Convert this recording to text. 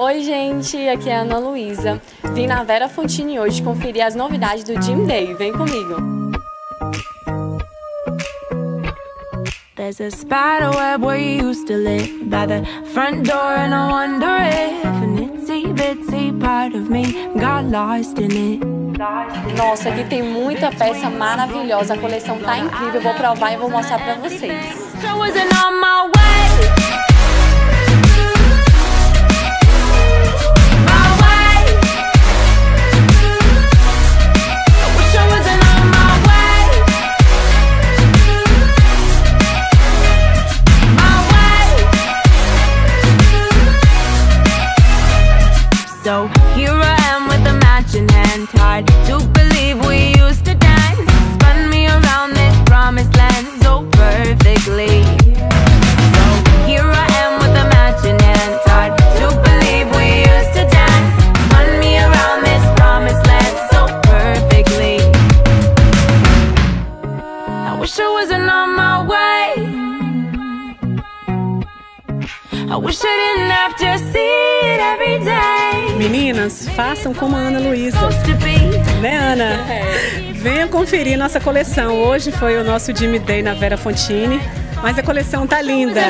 Oi, gente, aqui é a Ana Luísa. Vim na Vera Fontini hoje conferir as novidades do Jim Day. Vem comigo. There's a spider web where you used to live by the front door and I wonder if an itsy bitsy part of me got lost in it. Nossa, aqui tem muita peça maravilhosa, a coleção tá incrível, vou provar e vou mostrar pra vocês. So here I am with a matching hand tied to believe we used to dance. Spun me around this promised land so perfectly. So here I am with a hand tied to believe we used to dance. Spun me around this promised land so perfectly. I wish I wasn't on my way. I wish I didn't have to see it every day. Meninas, façam como a Ana Luísa. Né, Ana? Venha conferir nossa coleção. Hoje foi o nosso Jimmy Day na Vera Fontini, mas a coleção tá linda.